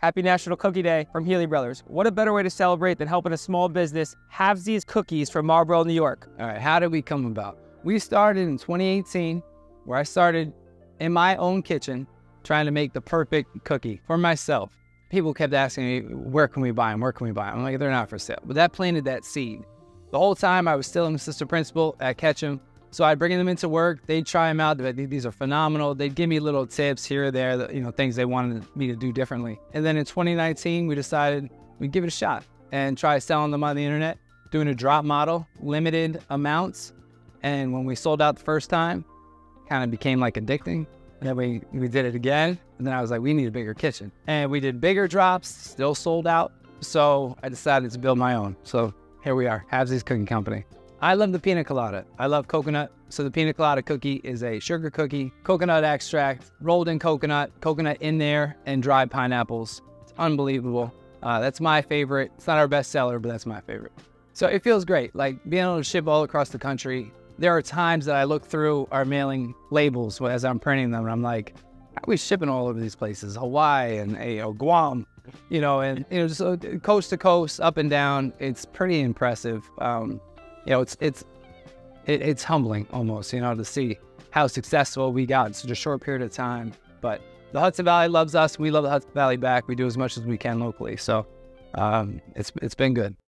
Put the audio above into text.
Happy National Cookie Day from Healey Brothers. What a better way to celebrate than helping a small business have these cookies from Marlboro, New York? All right, how did we come about? We started in 2018, where I started in my own kitchen trying to make the perfect cookie for myself. People kept asking me, where can we buy them? Where can we buy them? I'm like, they're not for sale. But that planted that seed. The whole time I was still an assistant principal at Ketcham. So I'd bring them into work. They'd try them out. These are phenomenal. They'd give me little tips here or there, you know, things they wanted me to do differently. And then in 2019, we decided we'd give it a shot and try selling them on the internet, doing a drop model, limited amounts. And when we sold out the first time, kind of became like addicting. And then we, we did it again. And then I was like, we need a bigger kitchen. And we did bigger drops, still sold out. So I decided to build my own. So here we are, Halfsies Cookie Company. I love the pina colada. I love coconut. So the pina colada cookie is a sugar cookie, coconut extract, rolled in coconut, coconut in there, and dried pineapples. It's unbelievable. Uh, that's my favorite. It's not our best seller, but that's my favorite. So it feels great, like being able to ship all across the country. There are times that I look through our mailing labels as I'm printing them, and I'm like, how are we shipping all over these places? Hawaii and you know, Guam, you know, and you know, just uh, coast to coast, up and down. It's pretty impressive. Um, you know, it's it's it, it's humbling almost, you know, to see how successful we got in such a short period of time. But the Hudson Valley loves us. We love the Hudson Valley back. We do as much as we can locally. So um, it's it's been good.